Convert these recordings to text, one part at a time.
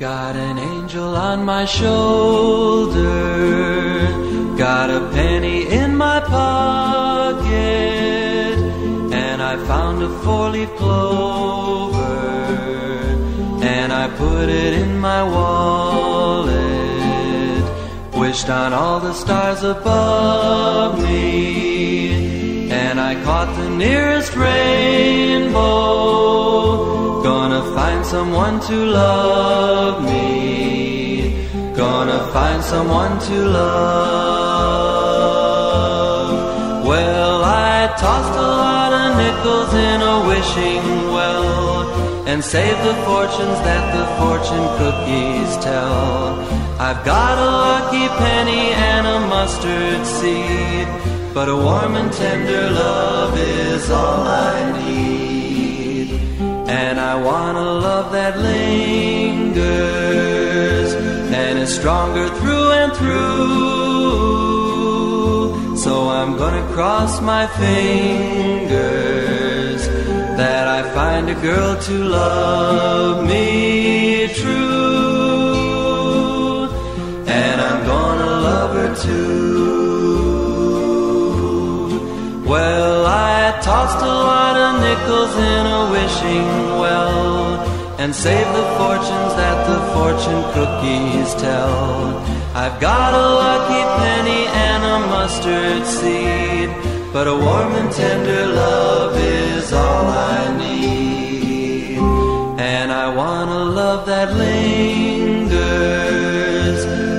Got an angel on my shoulder, got a penny in my pocket, and I found a four-leaf clover, and I put it in my wallet. Wished on all the stars above me, and I caught the nearest rainbow. Someone to love me. Gonna find someone to love. Well, I tossed a lot of nickels in a wishing well and saved the fortunes that the fortune cookies tell. I've got a lucky penny and a mustard seed, but a warm and tender love is that and is stronger through and through. So I'm gonna cross my fingers that I find a girl to love me true. And I'm gonna love her too. Well, I tossed a lot of nickels in a wishing well and save the fortunes that the fortune cookies tell. I've got a lucky penny and a mustard seed, but a warm and tender love is all I need. And I want a love that lingers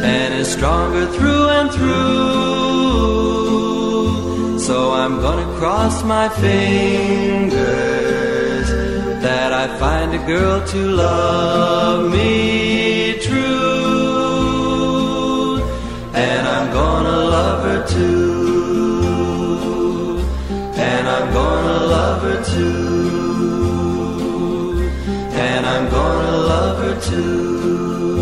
and is stronger through and through. So I'm gonna cross my fingers I find a girl to love me true. And I'm gonna love her too. And I'm gonna love her too. And I'm gonna love her too.